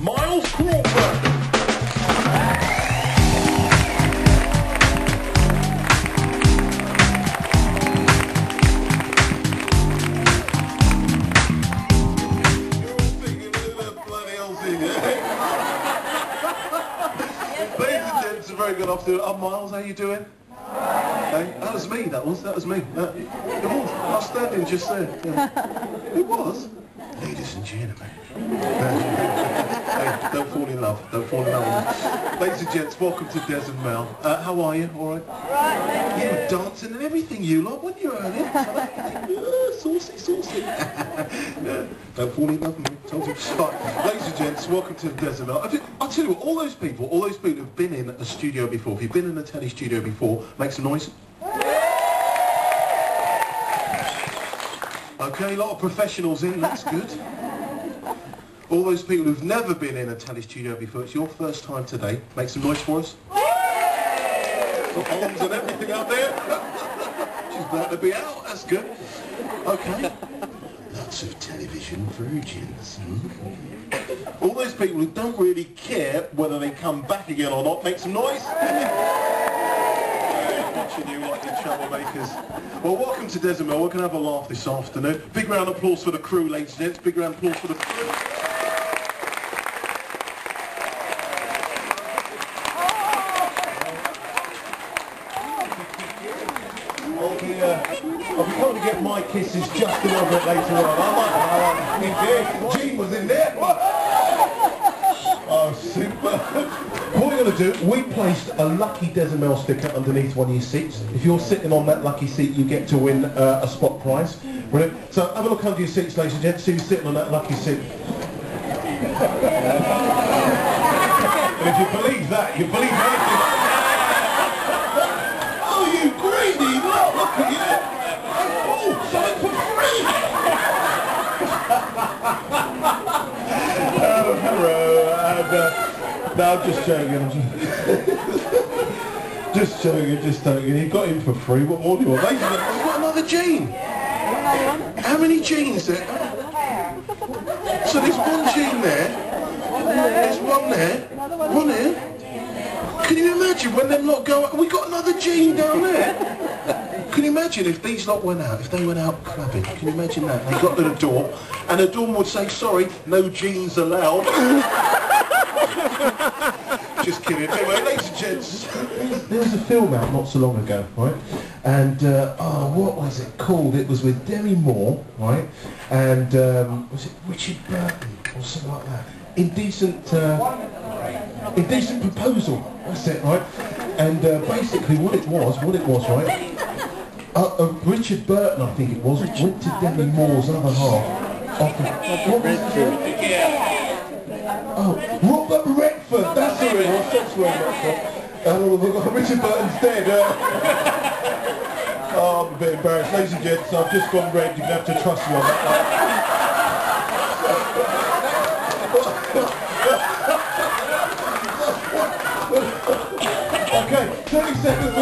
Miles Crawford. Good afternoon. I'm Miles, how you doing? Hey, that was me, that was, that was me. That, it was, I was standing just there. Yeah. It was. Ladies and gentlemen. Hey, don't fall in love, don't fall in love. Ladies and gents, welcome to Des and Mel. Uh, how are you, alright? Right. You were dancing and everything you lot, weren't you earlier? yeah, saucy, saucy. don't fall in love with me, told you. Right, ladies and gents, welcome to Des and Mel. I I'll tell you what, all those people, all those people who've been in a studio before, if you've been in a telly studio before, make some noise. Okay, a lot of professionals in, that's good. All those people who've never been in a telly studio before, it's your first time today. Make some noise for us. Arms and everything out there. She's glad to be out, that's good. Okay. Lots of television virgins. hmm? All those people who don't really care whether they come back again or not, make some noise. Watching you troublemakers. Well, welcome to Des and Mel. We're going to have a laugh this afternoon. Big round of applause for the crew, ladies and gents. Big round of applause for the crew. Oh dear. I'll be trying to get my kisses just a little bit later on. I might. have Uh, Gene was in there. Oh, super. What we're going to do, we placed a lucky Des and Mel sticker underneath one of your seats. If you're sitting on that lucky seat, you get to win uh, a spot prize. Brilliant. So have a look under your seats, ladies and gents. See who's sitting on that lucky seat. and if you believe that, you believe. Oh, you greedy! Look, look at you! Oh, something for free! oh, And, uh, no, I'm just joking. I'm just, just joking, just joking. He got him for free. What more do you want? Gentlemen, we've got another Gene. How many Genes there? So there's one Gene there. There's one there. One here. Can you imagine when them lot go out? We got another Gene down there. Can you imagine if these lot went out, if they went out clubbing? Can you imagine that? They got to the door and the doorman would say, sorry, no jeans allowed. Just kidding. Anyway, ladies and gents, there was a film out not so long ago, right? And, uh, oh, what was it called? It was with Demi Moore, right? And, um, was it Richard Burton or something like that? Indecent, uh, Indecent Proposal. That's it, right? And uh, basically what it was, what it was, right? Uh, uh, Richard Burton, I think it was, went to Demi Moore's other half. After, what was it? Oh, Robert doing. And oh, Richard Burton's dead. Uh, oh, I'm a bit embarrassed. Ladies and gents, I've just gone red. You're going to have to trust me on that one. okay, 30 seconds